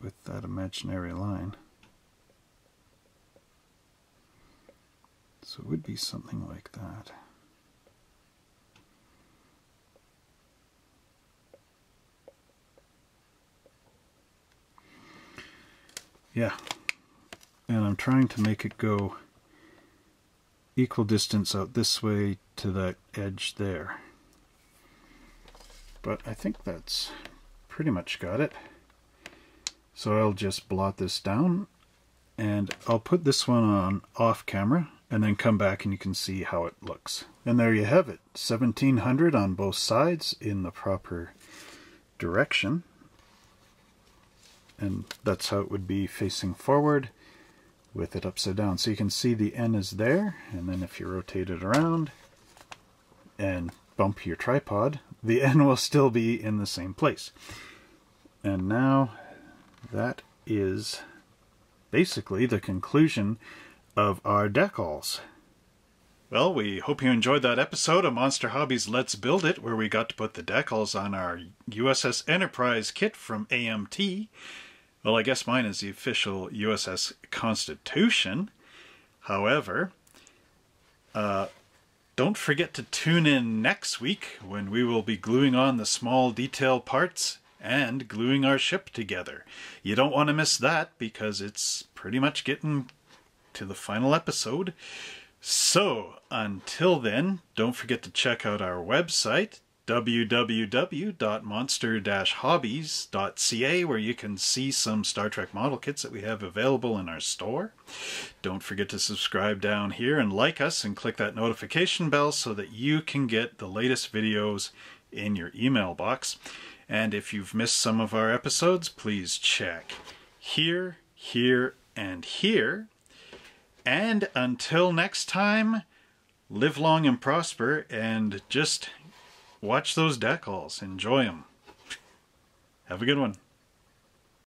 with that imaginary line. So it would be something like that. Yeah, and I'm trying to make it go equal distance out this way to that edge there. But I think that's pretty much got it. So I'll just blot this down and I'll put this one on off camera and then come back and you can see how it looks. And there you have it, 1700 on both sides in the proper direction. And that's how it would be facing forward with it upside down. So you can see the N is there, and then if you rotate it around and bump your tripod, the N will still be in the same place. And now that is basically the conclusion of our decals. Well, we hope you enjoyed that episode of Monster Hobbies Let's Build It, where we got to put the decals on our USS Enterprise kit from AMT. Well, I guess mine is the official USS Constitution. However, uh, don't forget to tune in next week when we will be gluing on the small detail parts and gluing our ship together. You don't want to miss that because it's pretty much getting to the final episode. So, until then, don't forget to check out our website, www.monster-hobbies.ca where you can see some Star Trek model kits that we have available in our store. Don't forget to subscribe down here and like us and click that notification bell so that you can get the latest videos in your email box. And if you've missed some of our episodes, please check here, here, and here. And until next time, live long and prosper and just watch those decals. Enjoy them. Have a good one.